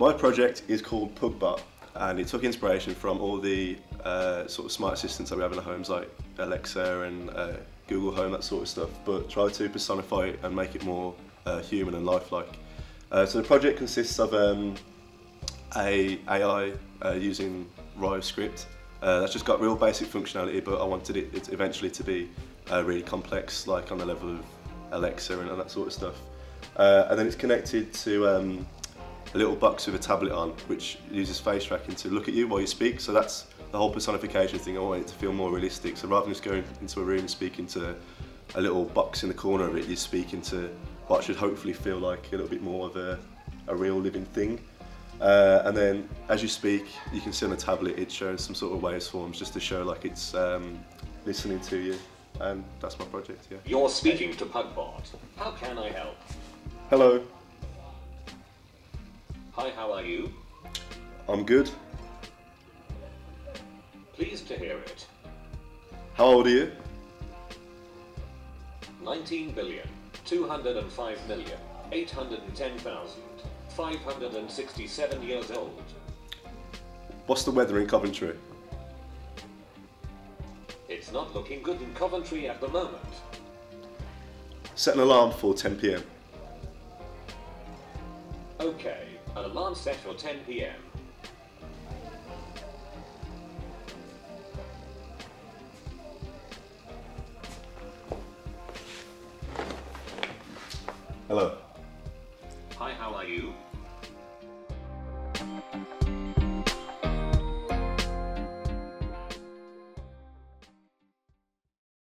My project is called Pugbot and it took inspiration from all the uh, sort of smart assistants that we have in the homes like Alexa and uh, Google Home, that sort of stuff, but try to personify it and make it more uh, human and lifelike. Uh, so the project consists of um, a AI uh, using RiveScript. Uh, that's just got real basic functionality, but I wanted it, it eventually to be really complex, like on the level of Alexa and that sort of stuff. And then it's connected to um, a little box with a tablet on which uses face tracking to look at you while you speak. So that's the whole personification thing. I want it to feel more realistic. So rather than just going into a room and speaking to a little box in the corner of it, you're speaking to what should hopefully feel like a little bit more of a, a real living thing. Uh, and then as you speak, you can see on the tablet it shows some sort of waveforms just to show like it's um, listening to you. And that's my project, yeah. You're speaking to Pugbot. How can I help? Hello, Hi, how are you? I'm good. Pleased to hear it. How old are you? 19 billion, 205 million, 810,000, 567 years old. What's the weather in Coventry? It's not looking good in Coventry at the moment. Set an alarm for 10 pm. Okay, an alarm set for 10 pm. Hello. Hi, how are you?